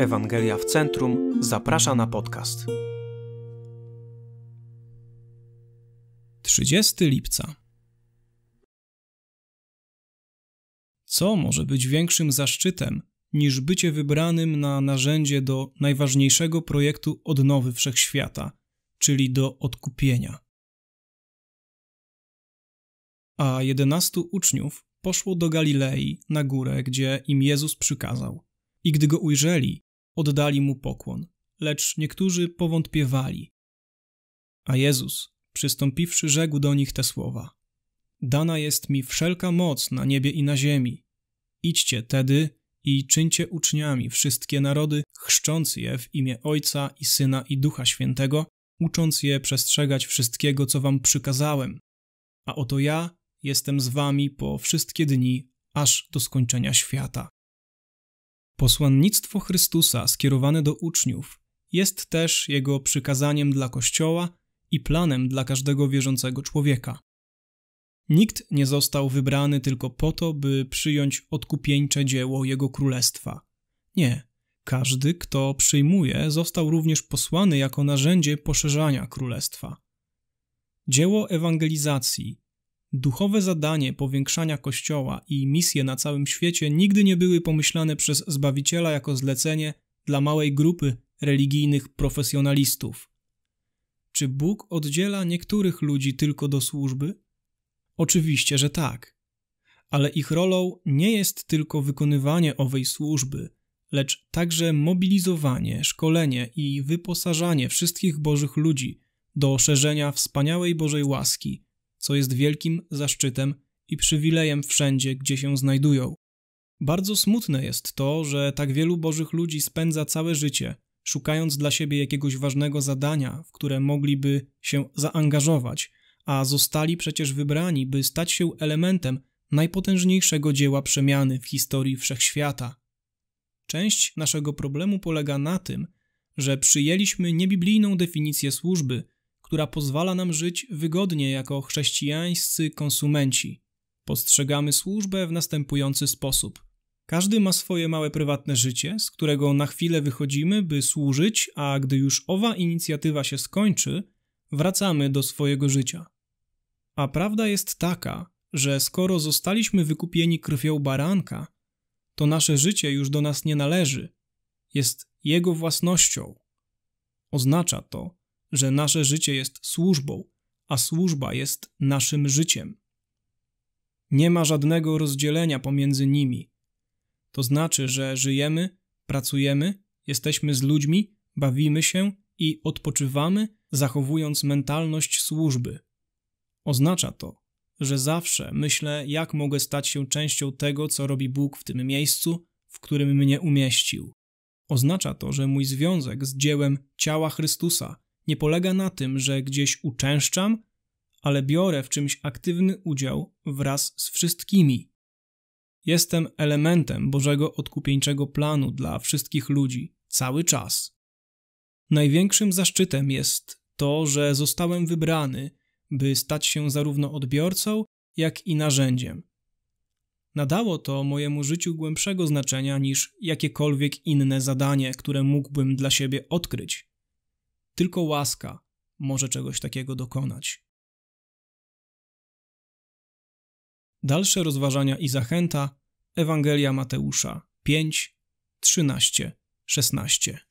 Ewangelia w Centrum zaprasza na podcast. 30 lipca. Co może być większym zaszczytem niż bycie wybranym na narzędzie do najważniejszego projektu odnowy wszechświata, czyli do odkupienia? A jedenastu uczniów poszło do Galilei na górę, gdzie im Jezus przykazał. I gdy go ujrzeli, oddali mu pokłon, lecz niektórzy powątpiewali. A Jezus, przystąpiwszy, rzekł do nich te słowa: Dana jest mi wszelka moc na niebie i na ziemi. Idźcie tedy i czyńcie uczniami wszystkie narody, chrzcząc je w imię Ojca i Syna i Ducha Świętego, ucząc je przestrzegać wszystkiego, co wam przykazałem. A oto ja jestem z wami po wszystkie dni, aż do skończenia świata. Posłannictwo Chrystusa skierowane do uczniów jest też jego przykazaniem dla Kościoła i planem dla każdego wierzącego człowieka. Nikt nie został wybrany tylko po to, by przyjąć odkupieńcze dzieło Jego Królestwa. Nie, każdy, kto przyjmuje, został również posłany jako narzędzie poszerzania Królestwa. Dzieło ewangelizacji, Duchowe zadanie powiększania Kościoła i misje na całym świecie nigdy nie były pomyślane przez Zbawiciela jako zlecenie dla małej grupy religijnych profesjonalistów. Czy Bóg oddziela niektórych ludzi tylko do służby? Oczywiście, że tak. Ale ich rolą nie jest tylko wykonywanie owej służby, lecz także mobilizowanie, szkolenie i wyposażanie wszystkich Bożych ludzi do szerzenia wspaniałej Bożej łaski – co jest wielkim zaszczytem i przywilejem wszędzie, gdzie się znajdują. Bardzo smutne jest to, że tak wielu Bożych ludzi spędza całe życie, szukając dla siebie jakiegoś ważnego zadania, w które mogliby się zaangażować, a zostali przecież wybrani, by stać się elementem najpotężniejszego dzieła przemiany w historii wszechświata. Część naszego problemu polega na tym, że przyjęliśmy niebiblijną definicję służby, która pozwala nam żyć wygodnie jako chrześcijańscy konsumenci. Postrzegamy służbę w następujący sposób. Każdy ma swoje małe prywatne życie, z którego na chwilę wychodzimy, by służyć, a gdy już owa inicjatywa się skończy, wracamy do swojego życia. A prawda jest taka, że skoro zostaliśmy wykupieni krwią baranka, to nasze życie już do nas nie należy, jest Jego własnością. Oznacza to, że nasze życie jest służbą, a służba jest naszym życiem. Nie ma żadnego rozdzielenia pomiędzy nimi. To znaczy, że żyjemy, pracujemy, jesteśmy z ludźmi, bawimy się i odpoczywamy, zachowując mentalność służby. Oznacza to, że zawsze myślę, jak mogę stać się częścią tego, co robi Bóg w tym miejscu, w którym mnie umieścił. Oznacza to, że mój związek z dziełem ciała Chrystusa nie polega na tym, że gdzieś uczęszczam, ale biorę w czymś aktywny udział wraz z wszystkimi. Jestem elementem Bożego odkupieńczego planu dla wszystkich ludzi cały czas. Największym zaszczytem jest to, że zostałem wybrany, by stać się zarówno odbiorcą, jak i narzędziem. Nadało to mojemu życiu głębszego znaczenia niż jakiekolwiek inne zadanie, które mógłbym dla siebie odkryć. Tylko łaska może czegoś takiego dokonać. Dalsze rozważania i zachęta Ewangelia Mateusza 5, 13, 16.